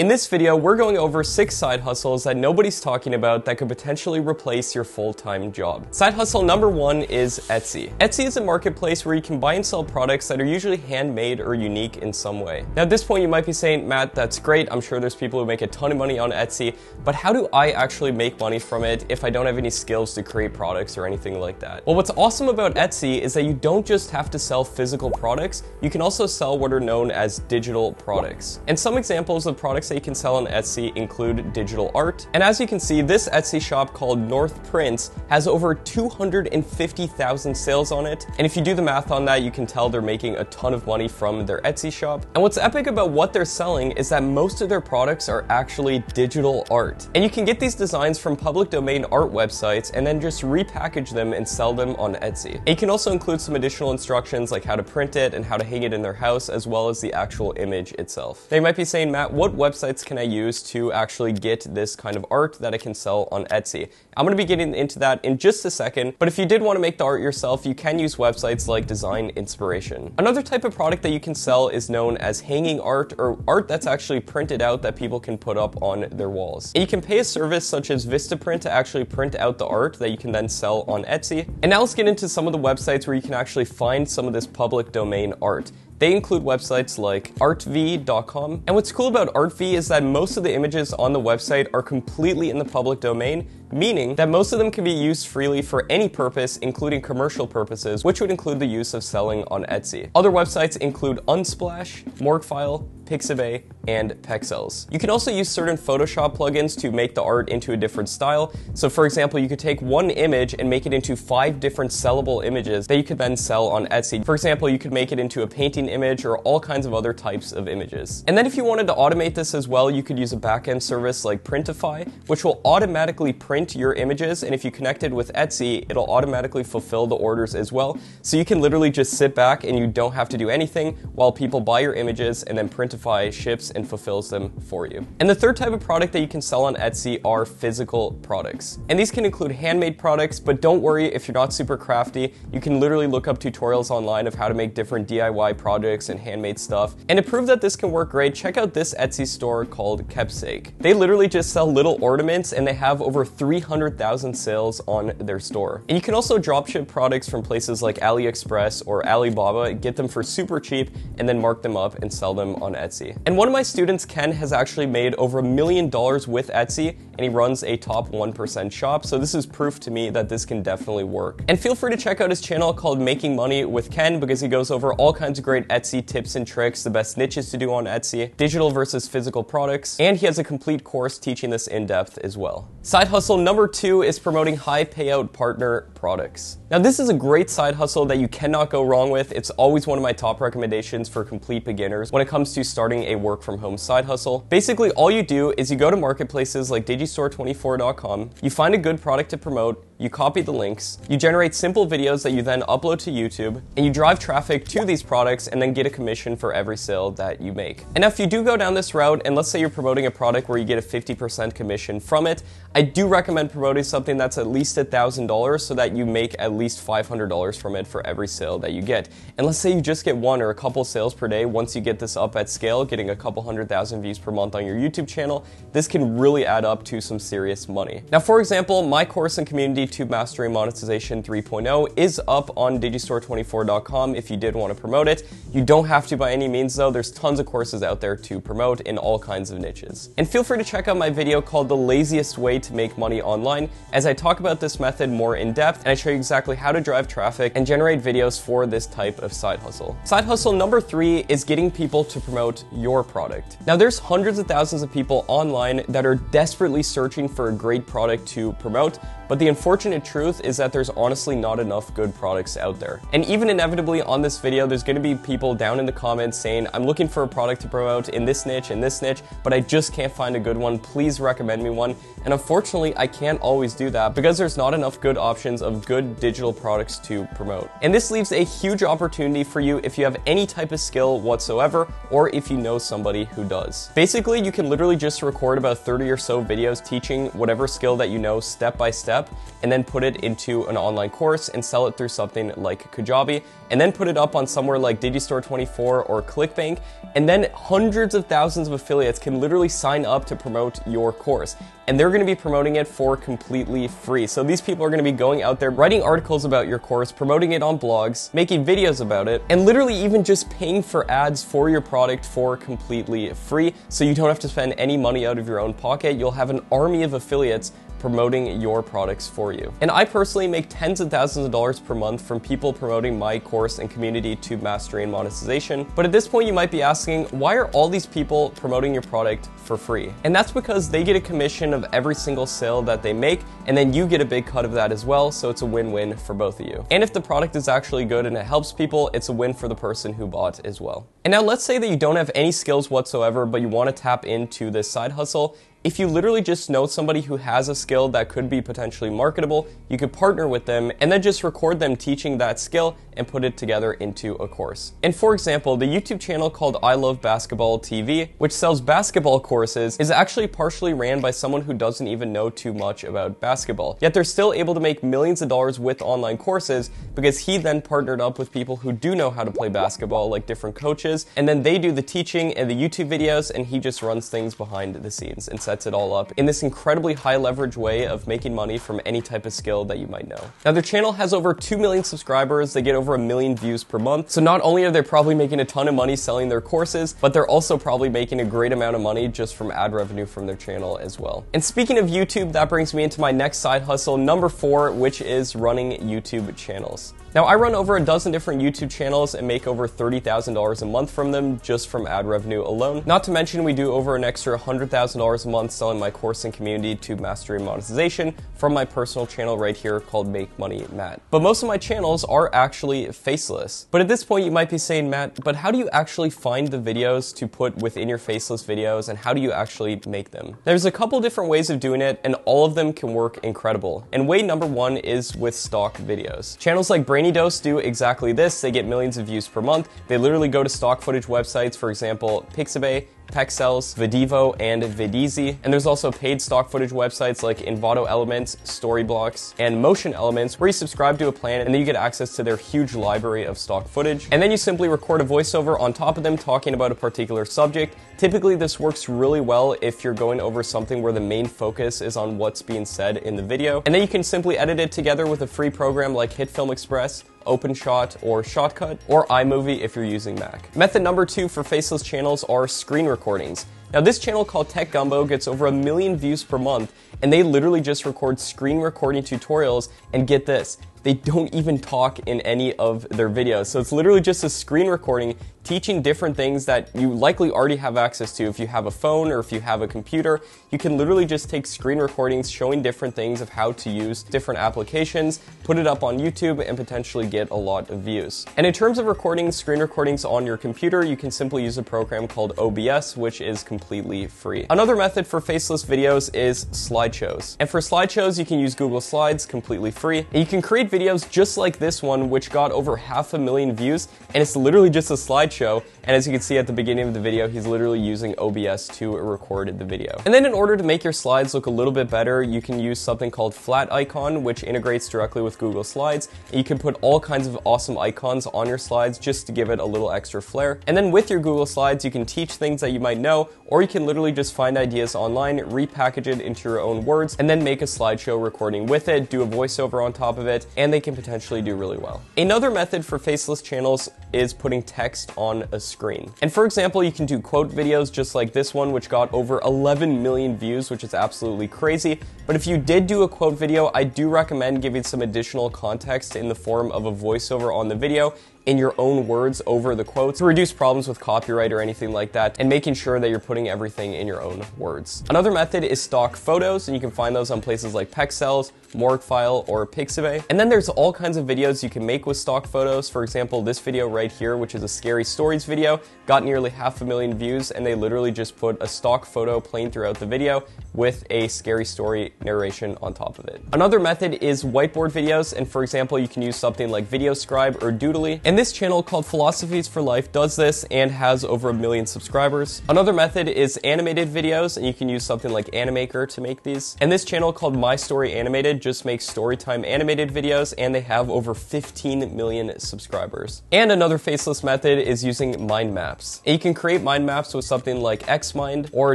In this video, we're going over six side hustles that nobody's talking about that could potentially replace your full-time job. Side hustle number one is Etsy. Etsy is a marketplace where you can buy and sell products that are usually handmade or unique in some way. Now at this point, you might be saying, Matt, that's great. I'm sure there's people who make a ton of money on Etsy, but how do I actually make money from it if I don't have any skills to create products or anything like that? Well, what's awesome about Etsy is that you don't just have to sell physical products, you can also sell what are known as digital products. And some examples of products that you can sell on Etsy include digital art. And as you can see, this Etsy shop called North Prints has over 250,000 sales on it. And if you do the math on that, you can tell they're making a ton of money from their Etsy shop. And what's epic about what they're selling is that most of their products are actually digital art. And you can get these designs from public domain art websites and then just repackage them and sell them on Etsy. And you can also include some additional instructions like how to print it and how to hang it in their house as well as the actual image itself. They might be saying, Matt, what websites can I use to actually get this kind of art that I can sell on Etsy. I'm to be getting into that in just a second, but if you did want to make the art yourself, you can use websites like Design Inspiration. Another type of product that you can sell is known as hanging art or art that's actually printed out that people can put up on their walls. And you can pay a service such as Vistaprint to actually print out the art that you can then sell on Etsy. And now let's get into some of the websites where you can actually find some of this public domain art. They include websites like artvee.com. And what's cool about Artvee is that most of the images on the website are completely in the public domain, meaning that most of them can be used freely for any purpose, including commercial purposes, which would include the use of selling on Etsy. Other websites include Unsplash, Morguefile, Pixabay, and Pexels. You can also use certain Photoshop plugins to make the art into a different style. So for example, you could take one image and make it into five different sellable images that you could then sell on Etsy. For example, you could make it into a painting image or all kinds of other types of images. And then if you wanted to automate this as well, you could use a backend service like Printify, which will automatically print your images. And if you connected with Etsy, it'll automatically fulfill the orders as well. So you can literally just sit back and you don't have to do anything while people buy your images and then Printify ships and fulfills them for you. And the third type of product that you can sell on Etsy are physical products. And these can include handmade products, but don't worry if you're not super crafty, you can literally look up tutorials online of how to make different DIY projects and handmade stuff. And to prove that this can work great, check out this Etsy store called Keepsake. They literally just sell little ornaments and they have over 300,000 sales on their store. And you can also dropship products from places like AliExpress or Alibaba, get them for super cheap, and then mark them up and sell them on Etsy. And one of my students, Ken, has actually made over a million dollars with Etsy and he runs a top 1% shop. So this is proof to me that this can definitely work. And feel free to check out his channel called Making Money with Ken because he goes over all kinds of great Etsy tips and tricks, the best niches to do on Etsy, digital versus physical products, and he has a complete course teaching this in depth as well. Side hustle number two is promoting high payout partner products. Now, this is a great side hustle that you cannot go wrong with. It's always one of my top recommendations for complete beginners when it comes to starting a work from home side hustle. Basically, all you do is you go to marketplaces like digistore24.com, you find a good product to promote, you copy the links, you generate simple videos that you then upload to YouTube, and you drive traffic to these products and then get a commission for every sale that you make. And if you do go down this route, and let's say you're promoting a product where you get a 50% commission from it, I do recommend promoting something that's at least $1,000 so that you make at least $500 from it for every sale that you get. And let's say you just get one or a couple sales per day, once you get this up at scale, getting a couple hundred thousand views per month on your YouTube channel, this can really add up to some serious money. Now, for example, my course in community YouTube Mastery Monetization 3.0 is up on digistore24.com if you did want to promote it. You don't have to by any means though, there's tons of courses out there to promote in all kinds of niches. And feel free to check out my video called The Laziest Way to Make Money Online as I talk about this method more in depth and I show you exactly how to drive traffic and generate videos for this type of side hustle. Side hustle number three is getting people to promote your product. Now there's hundreds of thousands of people online that are desperately searching for a great product to promote, but the unfortunate truth is that there's honestly not enough good products out there. And even inevitably on this video, there's gonna be people down in the comments saying, I'm looking for a product to promote in this niche, in this niche, but I just can't find a good one. Please recommend me one. And unfortunately, I can't always do that because there's not enough good options of good digital products to promote. And this leaves a huge opportunity for you if you have any type of skill whatsoever, or if you know somebody who does. Basically, you can literally just record about 30 or so videos teaching whatever skill that you know step by step and then put it into an online course and sell it through something like Kajabi and then put it up on somewhere like Digistore24 or ClickBank and then hundreds of thousands of affiliates can literally sign up to promote your course and they're going to be promoting it for completely free. So these people are going to be going out there writing articles about your course, promoting it on blogs, making videos about it, and literally even just paying for ads for your product for completely free. So you don't have to spend any money out of your own pocket. You'll have an army of affiliates promoting your products for you. And I personally make tens of thousands of dollars per month from people promoting my course and community Tube Mastery and monetization. But at this point, you might be asking, why are all these people promoting your product for free? And that's because they get a commission of every single sale that they make, and then you get a big cut of that as well, so it's a win-win for both of you. And if the product is actually good and it helps people, it's a win for the person who bought as well. And now let's say that you don't have any skills whatsoever, but you want to tap into this side hustle if you literally just know somebody who has a skill that could be potentially marketable, you could partner with them and then just record them teaching that skill and put it together into a course. And for example, the YouTube channel called I Love Basketball TV, which sells basketball courses, is actually partially ran by someone who doesn't even know too much about basketball. Yet they're still able to make millions of dollars with online courses because he then partnered up with people who do know how to play basketball, like different coaches, and then they do the teaching and the YouTube videos, and he just runs things behind the scenes and sets it all up in this incredibly high leverage way of making money from any type of skill that you might know. Now, their channel has over 2 million subscribers, they get over a million views per month. So not only are they probably making a ton of money selling their courses, but they're also probably making a great amount of money just from ad revenue from their channel as well. And speaking of YouTube, that brings me into my next side hustle, number four, which is running YouTube channels. Now, I run over a dozen different YouTube channels and make over $30,000 a month from them just from ad revenue alone. Not to mention, we do over an extra $100,000 a month selling my course and community Tube Mastery monetization from my personal channel right here called Make Money Matt. But most of my channels are actually faceless. But at this point, you might be saying, Matt, but how do you actually find the videos to put within your faceless videos and how do you actually make them? There's a couple different ways of doing it and all of them can work incredible. And way number one is with stock videos. Channels like Brain Brainy Dose do exactly this. They get millions of views per month. They literally go to stock footage websites, for example, Pixabay, Pexels, Videvo, and Videezy. And there's also paid stock footage websites like Envato Elements, Storyblocks, and Motion Elements where you subscribe to a plan and then you get access to their huge library of stock footage. And then you simply record a voiceover on top of them talking about a particular subject. Typically, this works really well if you're going over something where the main focus is on what's being said in the video. And then you can simply edit it together with a free program like HitFilm Express OpenShot, or Shotcut, or iMovie if you're using Mac. Method number two for faceless channels are screen recordings. Now, this channel called Tech Gumbo gets over a million views per month, and they literally just record screen recording tutorials. And get this, they don't even talk in any of their videos. So it's literally just a screen recording teaching different things that you likely already have access to. If you have a phone or if you have a computer, you can literally just take screen recordings showing different things of how to use different applications, put it up on YouTube, and potentially get a lot of views. And in terms of recording screen recordings on your computer, you can simply use a program called OBS, which is completely free. Another method for faceless videos is slideshows. And for slideshows, you can use Google Slides completely free. And you can create videos just like this one, which got over half a million views, and it's literally just a slideshow. And as you can see at the beginning of the video, he's literally using OBS to record the video. And then in order to make your slides look a little bit better, you can use something called Flaticon, which integrates directly with Google Slides. And you can put all kinds of awesome icons on your slides just to give it a little extra flair. And then with your Google Slides, you can teach things that you might know, or you can literally just find ideas online, repackage it into your own words, and then make a slideshow recording with it, do a voiceover on top of it, and they can potentially do really well. Another method for faceless channels is putting text on a screen. And for example, you can do quote videos just like this one, which got over 11 million views, which is absolutely crazy. But if you did do a quote video, I do recommend giving some additional context in the form of a voiceover on the video in your own words over the quotes to reduce problems with copyright or anything like that, and making sure that you're putting everything in your own words. Another method is stock photos, and you can find those on places like Pexels, Morguefile, or Pixabay. And then there's all kinds of videos you can make with stock photos. For example, this video right here, which is a scary stories video, got nearly half a million views, and they literally just put a stock photo playing throughout the video with a scary story narration on top of it. Another method is whiteboard videos, and for example, you can use something like VideoScribe or Doodly. And this channel called Philosophies for Life does this and has over a million subscribers. Another method is animated videos, and you can use something like Animaker to make these. And this channel called My Story Animated just makes storytime animated videos, and they have over 15 million subscribers. And another faceless method is using mind maps. And you can create mind maps with something like Xmind or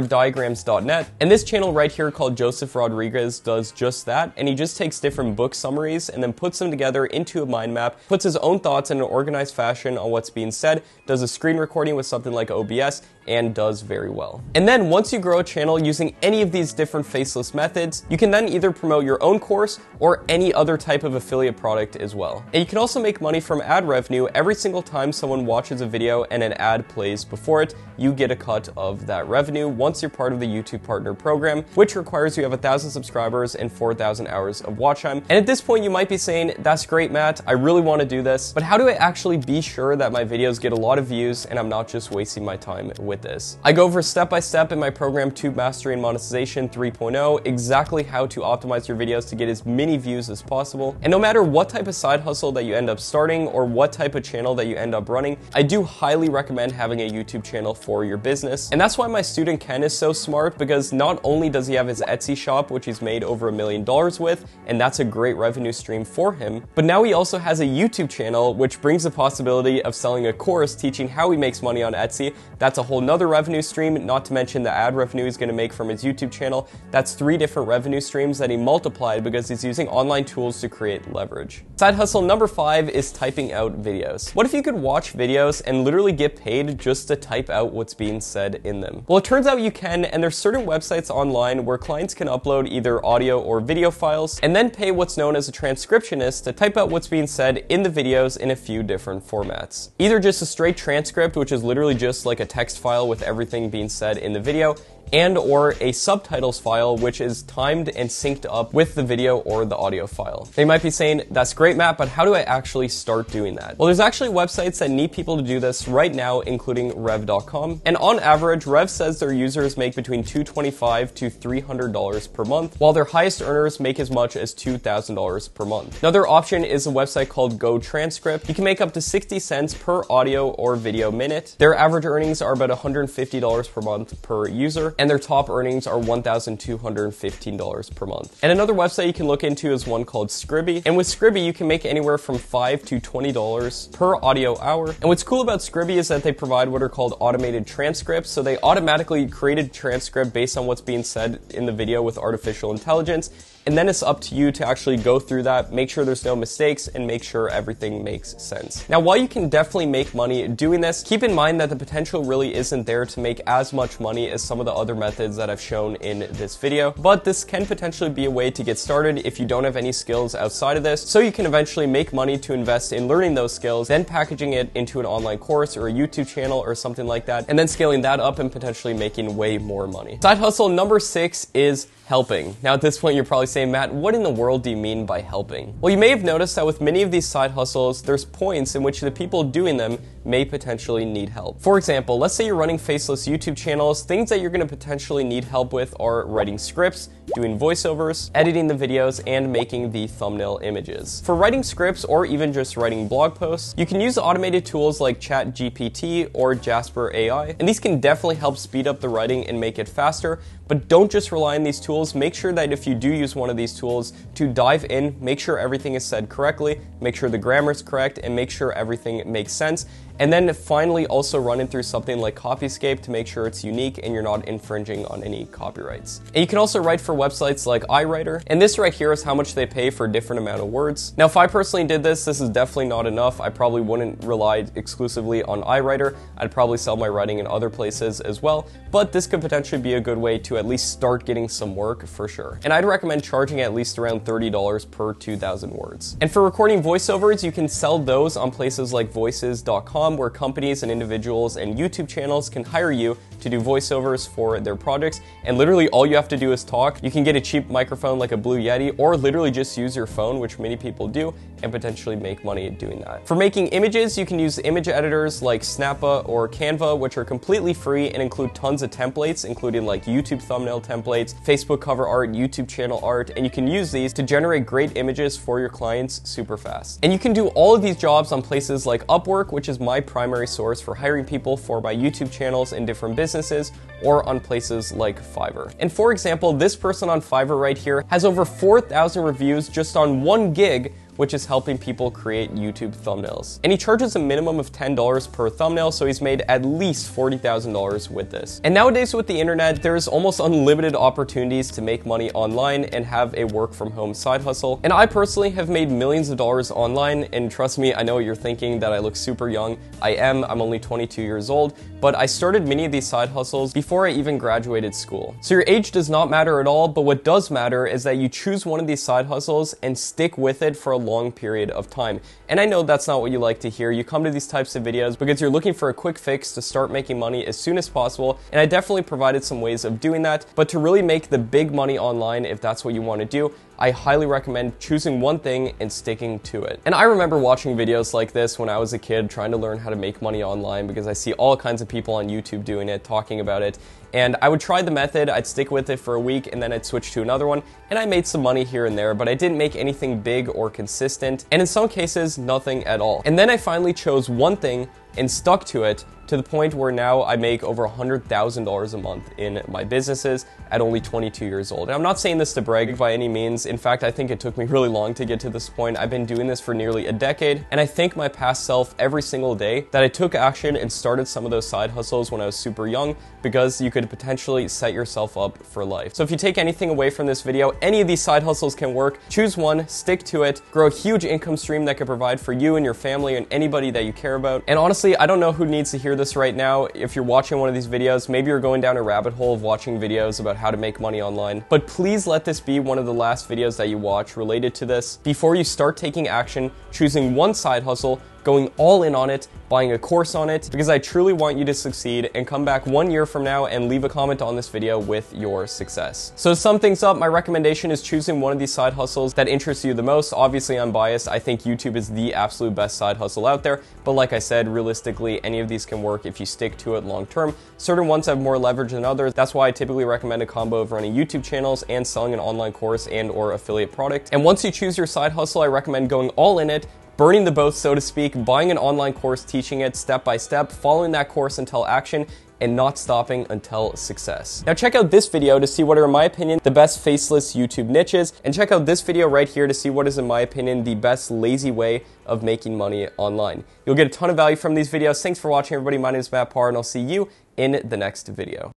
diagrams.net. And this channel right here called Joseph Rodriguez does just that, and he just takes different book summaries and then puts them together into a mind map, puts his own thoughts in an organized fashion on what's being said, does a screen recording with something like OBS, and does very well. And then once you grow a channel using any of these different faceless methods, you can then either promote your own course or any other type of affiliate product as well. And you can also make money from ad revenue every single time someone watches a video and an ad plays before it, you get a cut of that revenue once you're part of the YouTube Partner Program, which requires you have a thousand subscribers and 4,000 hours of watch time. And at this point, you might be saying, that's great, Matt. I really want to do this, but how do I actually be sure that my videos get a lot of views and I'm not just wasting my time with this? I go over step by step in my program Tube Mastery and Monetization 3.0 exactly how to optimize your videos to get as many views as possible. And no matter what type of side hustle that you end up starting or what type of channel that you end up running, I do highly recommend having a YouTube channel for your business. And that's why my student Ken is so smart because not only does he have his Etsy shop, which he's made over a million dollars with, and that's a great revenue stream for him, but now he also has a YouTube channel, which brings the possibility of selling a course teaching how he makes money on Etsy. That's a whole nother revenue stream, not to mention the ad revenue he's gonna make from his YouTube channel. That's three different revenue streams that he multiplied because he's using online tools to create leverage. Side hustle number five is typing out videos. What if you could watch videos and literally get paid just to type out what's being said in them? Well, it turns out you can, and there's certain websites online where clients can upload either audio or video files and then pay what's known as a transcriptionist to type out what's being said in the videos in a few different formats. Either just a straight transcript, which is literally just like a text file with everything being said in the video, and or a subtitles file which is timed and synced up with the video or the audio file. They might be saying, that's great Matt, but how do I actually start doing that? Well, there's actually websites that need people to do this right now, including rev.com. And on average, Rev says their users make between 225 to $300 per month, while their highest earners make as much as $2,000 per month. Another option is a website called Go Transcript. You can make up to 60 cents per audio or video minute. Their average earnings are about $150 per month per user, and their top earnings are $1,215 per month. And another website you can look into is one called Scribie. And with Scribie, you can make anywhere from 5 to $20 per audio hour. And what's cool about Scribie is that they provide what are called automated transcripts. So they automatically create a transcript based on what's being said in the video with artificial intelligence and then it's up to you to actually go through that, make sure there's no mistakes, and make sure everything makes sense. Now, while you can definitely make money doing this, keep in mind that the potential really isn't there to make as much money as some of the other methods that I've shown in this video, but this can potentially be a way to get started if you don't have any skills outside of this, so you can eventually make money to invest in learning those skills, then packaging it into an online course or a YouTube channel or something like that, and then scaling that up and potentially making way more money. Side hustle number six is helping. Now, at this point, you're probably saying, Matt, what in the world do you mean by helping? Well, you may have noticed that with many of these side hustles, there's points in which the people doing them may potentially need help. For example, let's say you're running faceless YouTube channels, things that you're gonna potentially need help with are writing scripts, doing voiceovers, editing the videos, and making the thumbnail images. For writing scripts or even just writing blog posts, you can use automated tools like ChatGPT or Jasper AI, and these can definitely help speed up the writing and make it faster, but don't just rely on these tools. Make sure that if you do use one of these tools to dive in, make sure everything is said correctly, make sure the grammar is correct, and make sure everything makes sense. And then finally also run it through something like Copyscape to make sure it's unique and you're not infringing on any copyrights. And you can also write for websites like iWriter, and this right here is how much they pay for a different amount of words. Now, if I personally did this, this is definitely not enough. I probably wouldn't rely exclusively on iWriter. I'd probably sell my writing in other places as well, but this could potentially be a good way to at least start getting some work for sure. And I'd recommend charging at least around $30 per 2,000 words. And for recording voiceovers, you can sell those on places like voices.com where companies and individuals and YouTube channels can hire you to do voiceovers for their projects. And literally all you have to do is talk. You can get a cheap microphone like a Blue Yeti or literally just use your phone, which many people do, and potentially make money doing that. For making images, you can use image editors like Snappa or Canva, which are completely free and include tons of templates, including like YouTube thumbnail templates, Facebook cover art, YouTube channel art, and you can use these to generate great images for your clients super fast. And you can do all of these jobs on places like Upwork, which is my primary source for hiring people for my YouTube channels and different businesses, or on places like Fiverr. And for example, this person on Fiverr right here has over 4,000 reviews just on one gig which is helping people create YouTube thumbnails. And he charges a minimum of $10 per thumbnail, so he's made at least $40,000 with this. And nowadays with the internet, there's almost unlimited opportunities to make money online and have a work from home side hustle. And I personally have made millions of dollars online, and trust me, I know you're thinking that I look super young. I am, I'm only 22 years old, but I started many of these side hustles before I even graduated school. So your age does not matter at all, but what does matter is that you choose one of these side hustles and stick with it for a long period of time. And I know that's not what you like to hear. You come to these types of videos because you're looking for a quick fix to start making money as soon as possible. And I definitely provided some ways of doing that. But to really make the big money online, if that's what you want to do, I highly recommend choosing one thing and sticking to it. And I remember watching videos like this when I was a kid trying to learn how to make money online because I see all kinds of people on YouTube doing it, talking about it. And I would try the method, I'd stick with it for a week, and then I'd switch to another one. And I made some money here and there, but I didn't make anything big or consistent. And in some cases, nothing at all. And then I finally chose one thing and stuck to it to the point where now I make over $100,000 a month in my businesses at only 22 years old. And I'm not saying this to brag by any means. In fact, I think it took me really long to get to this point. I've been doing this for nearly a decade, and I thank my past self every single day that I took action and started some of those side hustles when I was super young because you could potentially set yourself up for life. So if you take anything away from this video, any of these side hustles can work. Choose one, stick to it, grow a huge income stream that could provide for you and your family and anybody that you care about. And honestly, I don't know who needs to hear this right now. If you're watching one of these videos, maybe you're going down a rabbit hole of watching videos about how to make money online. But please let this be one of the last videos that you watch related to this before you start taking action, choosing one side hustle going all in on it, buying a course on it, because I truly want you to succeed and come back one year from now and leave a comment on this video with your success. So to sum things up, my recommendation is choosing one of these side hustles that interests you the most. Obviously, I'm biased. I think YouTube is the absolute best side hustle out there. But like I said, realistically, any of these can work if you stick to it long term. Certain ones have more leverage than others. That's why I typically recommend a combo of running YouTube channels and selling an online course and or affiliate product. And once you choose your side hustle, I recommend going all in it, burning the boat, so to speak, buying an online course, teaching it step by step, following that course until action, and not stopping until success. Now check out this video to see what are, in my opinion, the best faceless YouTube niches, and check out this video right here to see what is, in my opinion, the best lazy way of making money online. You'll get a ton of value from these videos. Thanks for watching, everybody. My name is Matt Par, and I'll see you in the next video.